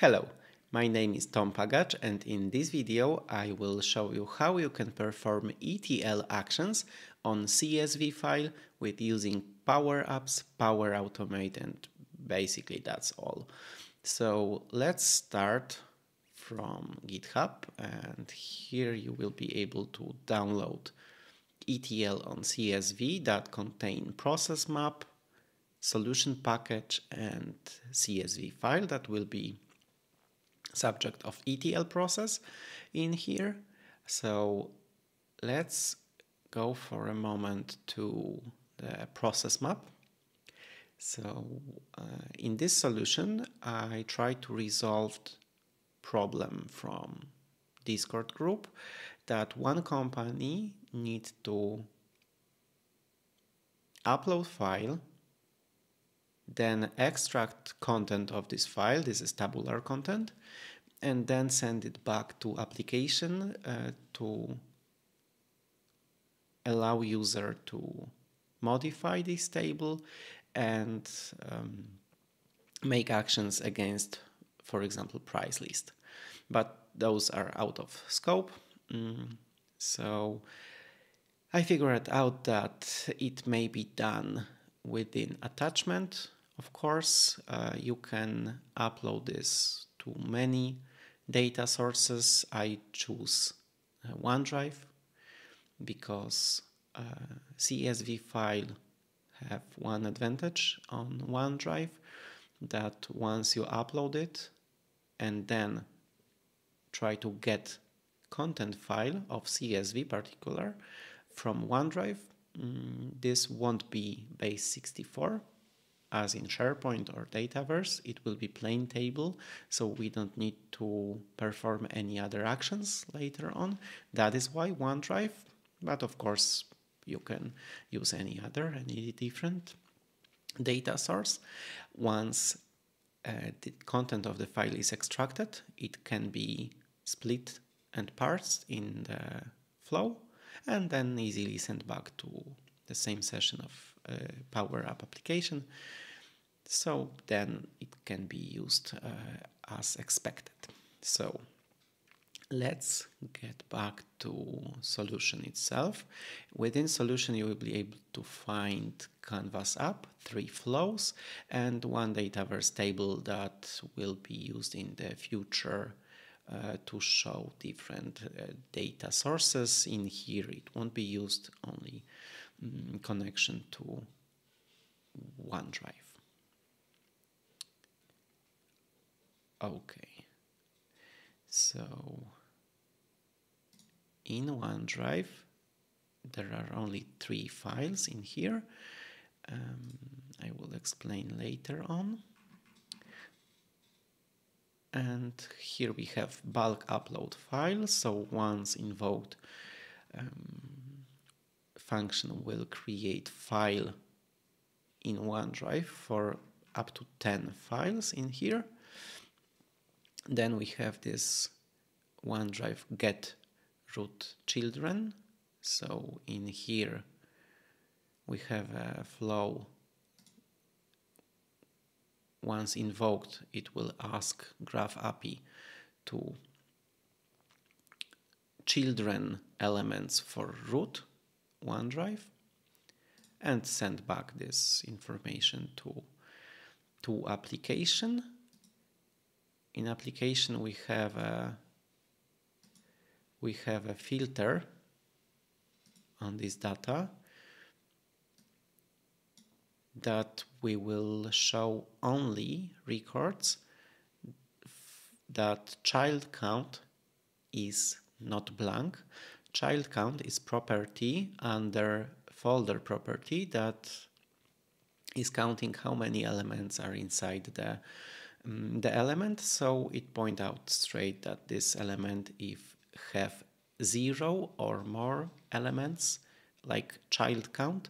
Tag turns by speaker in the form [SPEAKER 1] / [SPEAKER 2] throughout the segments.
[SPEAKER 1] Hello, my name is Tom Pagacz and in this video I will show you how you can perform ETL actions on CSV file with using Power Apps, Power Automate and basically that's all. So let's start from GitHub and here you will be able to download ETL on CSV that contain process map, solution package and CSV file that will be subject of ETL process in here. So let's go for a moment to the process map. So uh, in this solution, I try to resolve problem from Discord group that one company needs to upload file then extract content of this file, this is tabular content, and then send it back to application uh, to allow user to modify this table and um, make actions against, for example, price list. But those are out of scope. Mm, so I figured out that it may be done within attachment of course, uh, you can upload this to many data sources. I choose uh, OneDrive because uh, CSV file have one advantage on OneDrive that once you upload it and then try to get content file of CSV particular from OneDrive, mm, this won't be base 64 as in SharePoint or Dataverse, it will be plain table, so we don't need to perform any other actions later on. That is why OneDrive, but of course you can use any other, any different data source. Once uh, the content of the file is extracted, it can be split and parsed in the flow and then easily sent back to the same session of uh, Power App application. So then it can be used uh, as expected. So let's get back to solution itself. Within solution, you will be able to find Canvas app, three flows, and one Dataverse table that will be used in the future uh, to show different uh, data sources. In here, it won't be used only um, connection to OneDrive. Okay, so in OneDrive there are only three files in here. Um, I will explain later on. And here we have bulk upload file. So once invoked um, function will create file in OneDrive for up to 10 files in here. Then we have this OneDrive get root children. So in here we have a flow. Once invoked, it will ask Graph API to children elements for root OneDrive and send back this information to, to application. In application we have a we have a filter on this data that we will show only records that child count is not blank. Child count is property under folder property that is counting how many elements are inside the um, the element so it point out straight that this element if have zero or more elements like child count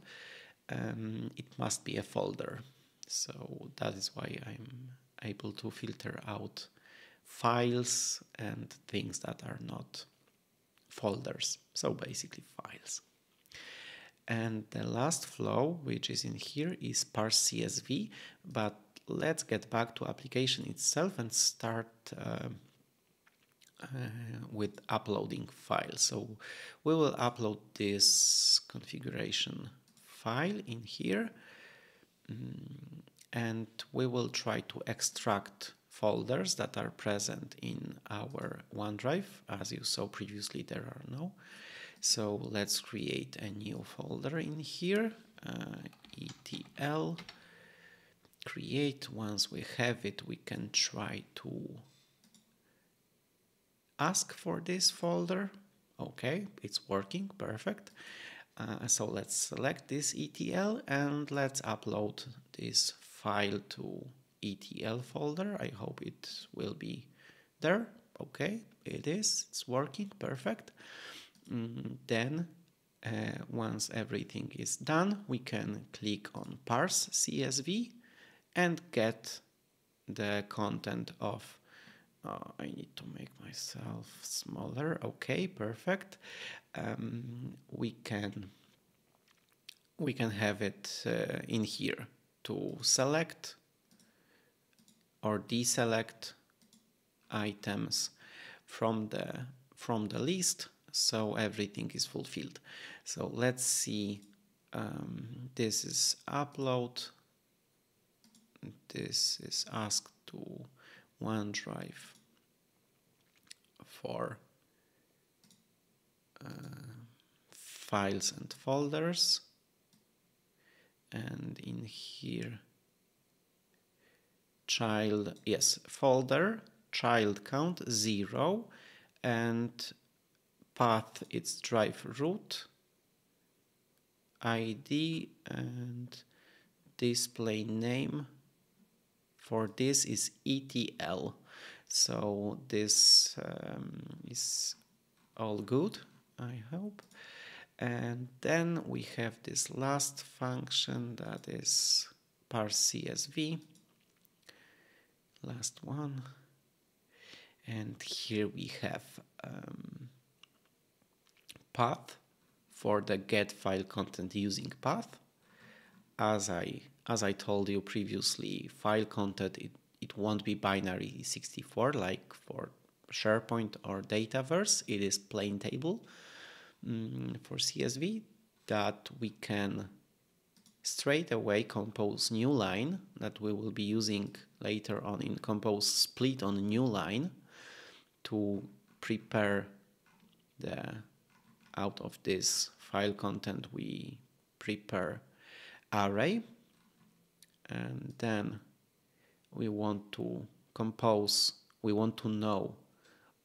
[SPEAKER 1] um, it must be a folder so that is why I'm able to filter out files and things that are not folders so basically files and the last flow, which is in here, is parse CSV. But let's get back to application itself and start uh, uh, with uploading files. So we will upload this configuration file in here mm, and we will try to extract folders that are present in our OneDrive. As you saw previously, there are no. So let's create a new folder in here, uh, etl create. Once we have it, we can try to ask for this folder. Okay, it's working, perfect. Uh, so let's select this ETL and let's upload this file to ETL folder. I hope it will be there. Okay, it is, it's working, perfect. Mm, then uh, once everything is done, we can click on parse CSV and get the content of uh, I need to make myself smaller. Okay perfect. Um, we can we can have it uh, in here to select or deselect items from the from the list so everything is fulfilled. So let's see um, this is upload this is asked to OneDrive for uh, files and folders. And in here child yes folder child count zero and path its drive root id and display name for this is ETL. So this um, is all good, I hope. And then we have this last function that is parse CSV. Last one. And here we have um, path for the get file content using path. As I as I told you previously, file content, it, it won't be binary 64 like for SharePoint or Dataverse. It is plain table mm, for CSV that we can straight away compose new line that we will be using later on in compose split on new line to prepare the out of this file content we prepare array and then we want to compose, we want to know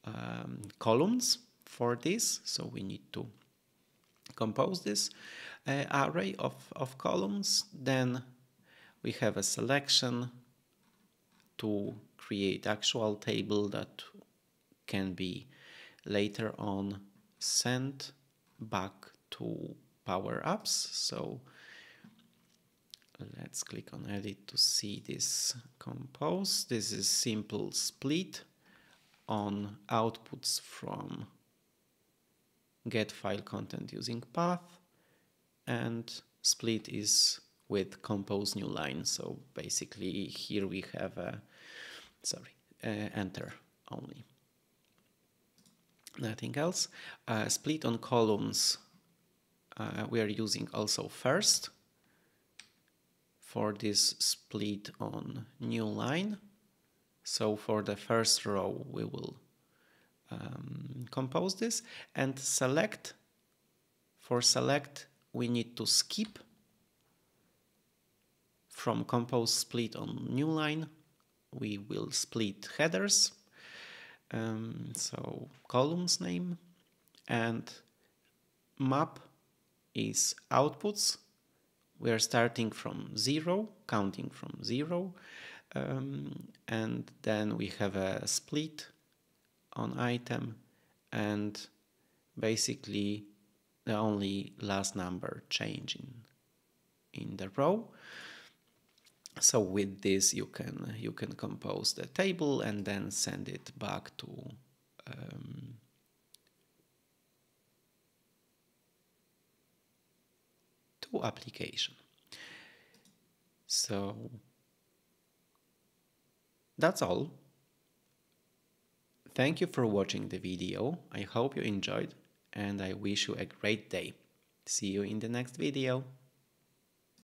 [SPEAKER 1] um, columns for this, so we need to compose this uh, array of, of columns. Then we have a selection to create actual table that can be later on sent back to Power Apps. So let's click on edit to see this compose. This is simple split on outputs from get file content using path and split is with compose new line. So basically here we have a, sorry, uh, enter only. Nothing else. Uh, split on columns uh, we are using also first for this split on new line. So for the first row, we will um, compose this and select. For select, we need to skip from compose split on new line. We will split headers, um, so columns name, and map is outputs we are starting from zero, counting from zero, um, and then we have a split on item and basically the only last number changing in, the row. So with this you can you can compose the table and then send it back to um, application. So that's all. Thank you for watching the video. I hope you enjoyed and I wish you a great day. See you in the next video.